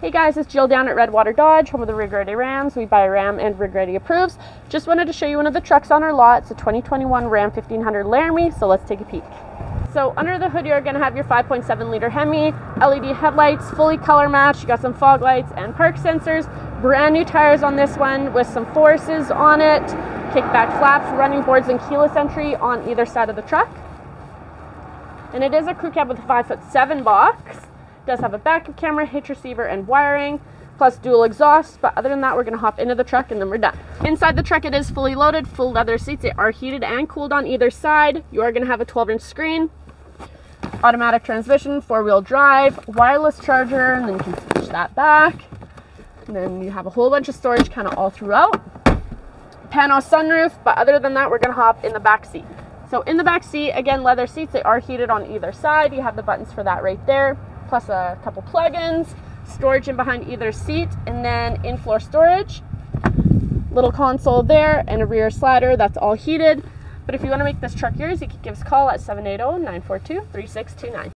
Hey guys, it's Jill down at Redwater Dodge, home of the Rig Ready Rams. We buy Ram and Rig Ready approves. Just wanted to show you one of the trucks on our lot. It's a 2021 Ram 1500 Laramie, so let's take a peek. So under the hood, you're gonna have your 5.7 liter Hemi, LED headlights, fully color matched. You got some fog lights and park sensors. Brand new tires on this one with some forces on it, kickback flaps, running boards, and keyless entry on either side of the truck. And it is a crew cab with a five foot seven box does have a backup camera, hitch receiver, and wiring, plus dual exhaust. But other than that, we're gonna hop into the truck and then we're done. Inside the truck, it is fully loaded, full leather seats. They are heated and cooled on either side. You are gonna have a 12 inch screen, automatic transmission, four wheel drive, wireless charger, and then you can push that back. And then you have a whole bunch of storage kind of all throughout. Pano sunroof, but other than that, we're gonna hop in the back seat. So in the back seat, again, leather seats, they are heated on either side. You have the buttons for that right there plus a couple plugins, storage in behind either seat, and then in-floor storage. Little console there and a rear slider that's all heated. But if you want to make this truck yours, you can give us a call at 780 942 3629.